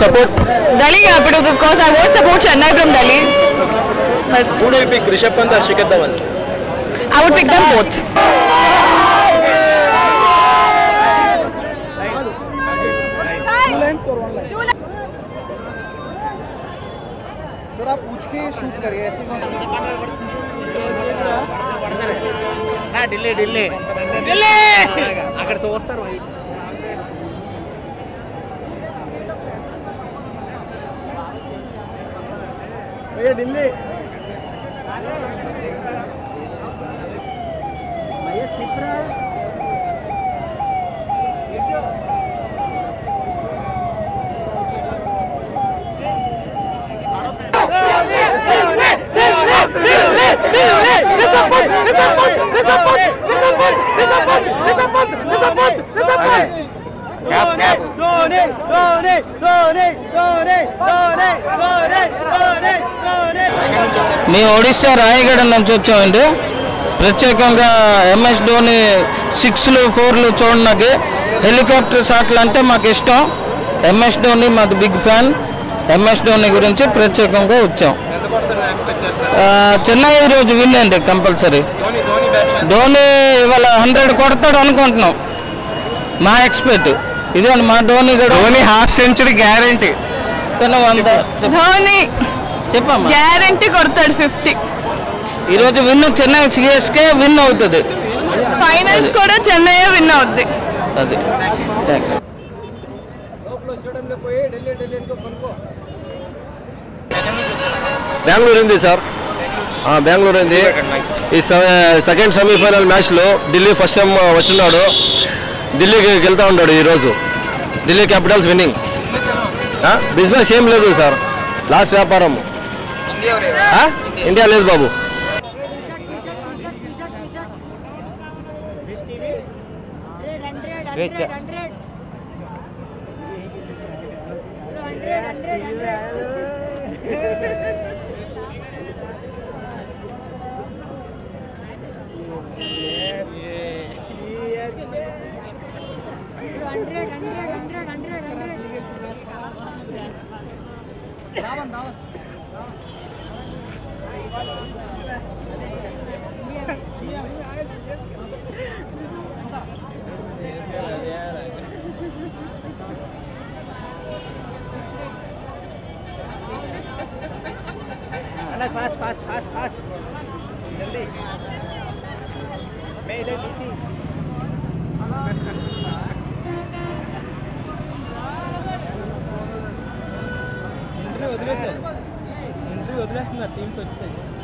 support? Delhi happened, of course. I won't support Chennai from Delhi. That's Who do you pick, Rishabh Pant or Shikhar Dhawan? I would pick them both. Sir आप पूछ के shoot करिए ऐसे ना delay delay delay अगर चौस्तर भाई भैया दिल्ली మేము ఒడిశా రాయగడ నుంచి వచ్చామండి. ప్రత్యేకంగా ఎంఎస్ ధోని సిక్స్లు ఫోర్లు చూడడానికి హెలికాప్టర్ షాట్లు అంటే మాకు ఇష్టం. ఎంఎస్ ధోని మాకు బిగ్ ఫ్యాన్. ఎంఎస్ ధోని గురించి ప్రత్యేకంగా వచ్చాం. చెన్నై ఈరోజు విన్ అండి కంపల్సరీ. ధోని ఇవాళ హండ్రెడ్ కొడతాడు అనుకుంటున్నాం. మా ఎక్స్పెక్ట్. ఇదే మా ధోని కూడా ధోని హాఫ్ సెంచరీ గ్యారంటీ. కానీ వంద ధోని. చెప్పమ్మా. గ్యారంటీ కొడతాడు ఫిఫ్టీ. ఈరోజు విన్ చెన్నై సిఎస్కే విన్ అవుతుంది. ఫైనల్స్ కూడా చెన్నై విన్ అవుద్ది. అది. థ్యాంక్ యూ బెంగళూరు ఉంది సార్. ఆ, బెంగళూరు ఉంది ఈ సెకండ్ సెమీఫైనల్ మ్యాచ్లో ఢిల్లీ ఫస్ట్ టైం వచ్చినాడు. ఢిల్లీకి వెళ్తా ఉన్నాడు ఈరోజు. Delhi Capitals winnowing. బిజినెస్ ఏం లేదు సార్. లాస్ట్ వ్యాపారం. ఆ? ఇండియా లేదు బాబు. స్వేచ్ఛ. Ravan Ravan fast fast fast fast. जल्दी। मैं इधर ली उधर sir. 15 360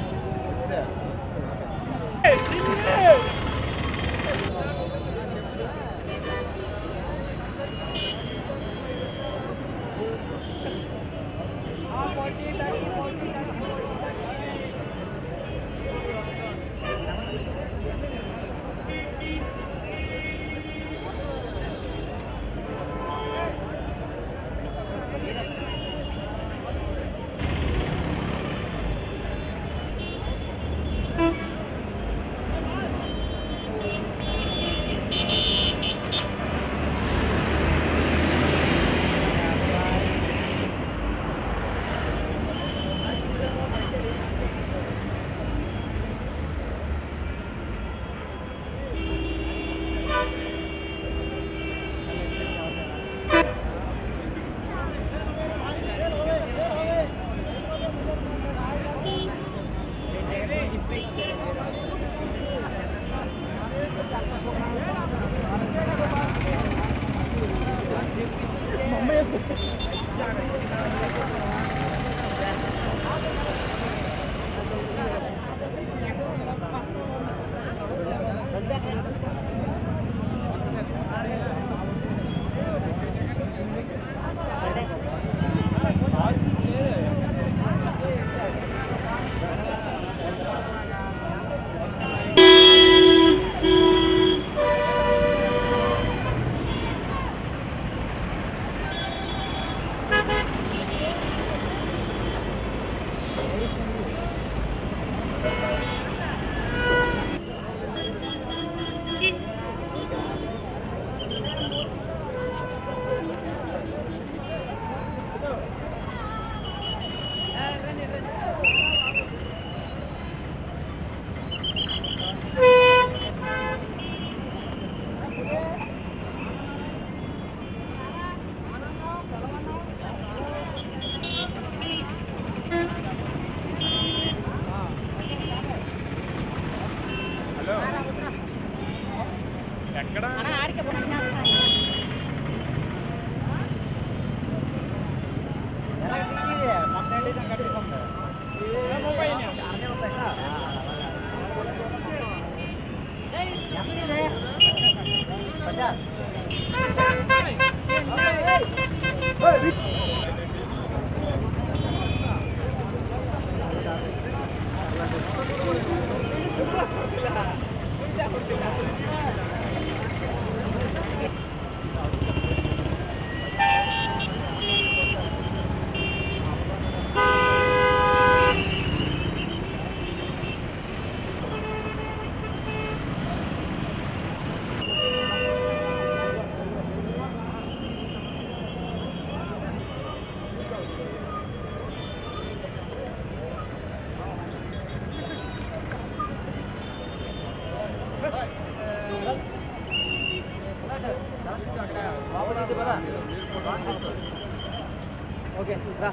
ok 来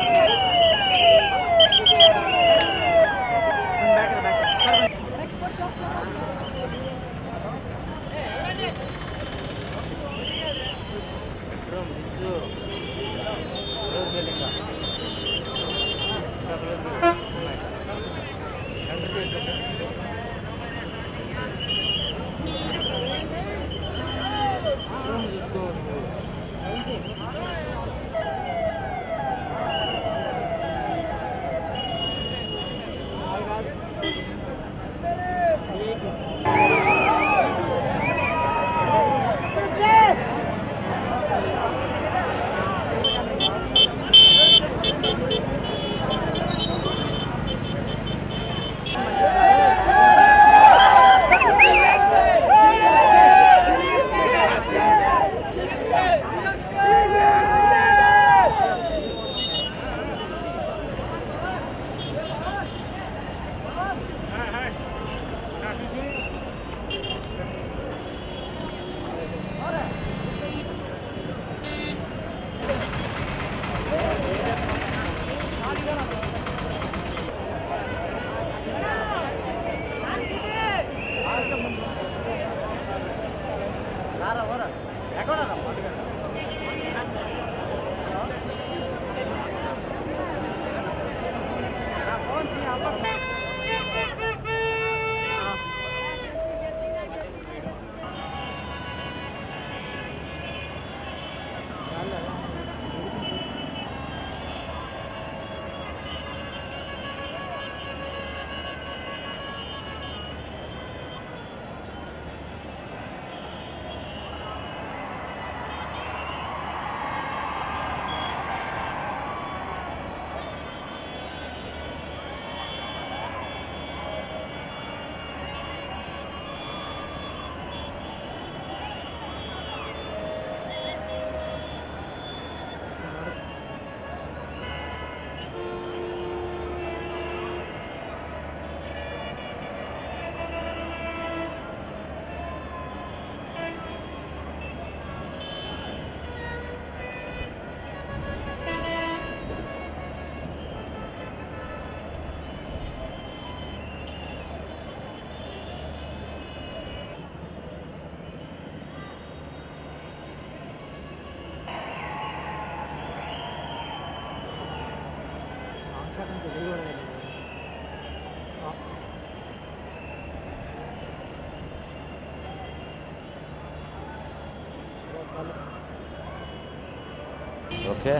okay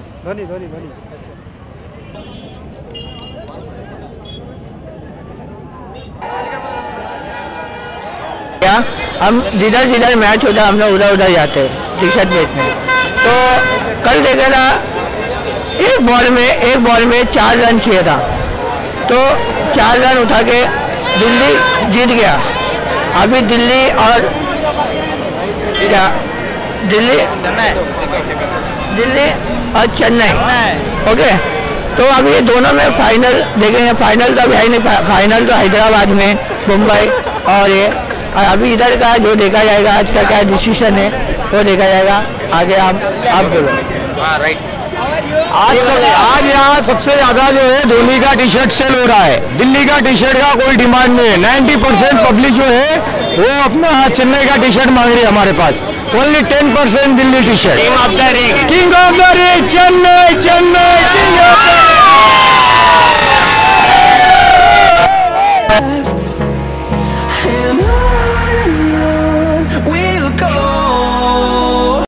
क्या? हम जिधर जिधर मैच होता है हम लोग उधर उधर जाते हैं टी शर्ट बेचने तो कल देखा था एक बॉल में, एक बॉल में चार रन चाहिए था। तो चार रन उठा के दिल्ली जीत गया। अभी दिल्ली और क्या? दिल्ली दिल्ली और चेन्नई। ओके? तो अभी ये दोनों में फाइनल देखेंगे। फाइनल तो अभी है नहीं। फाइनल तो हैदराबाद में, मुंबई और ये। और अभी इधर का जो देखा जाएगा, आज का क्या डिसीज़न है, वो देखा जाएगा। आगे आप आप बोलो। आज सब आज यहाँ सबसे ज़्यादा जो है धोनी का टी शर्ट सेल हो रहा है। दिल्ली का टी शर्ट का कोई डिमांड नहीं है। नाइन्टी परसेंट पब्लिक जो है वो अपना चेन्नई का टी शर्ट मांग रही है हमारे पास। Only ten percent Delhi T shirt king of the ring king of the ring Chennai Chennai king of the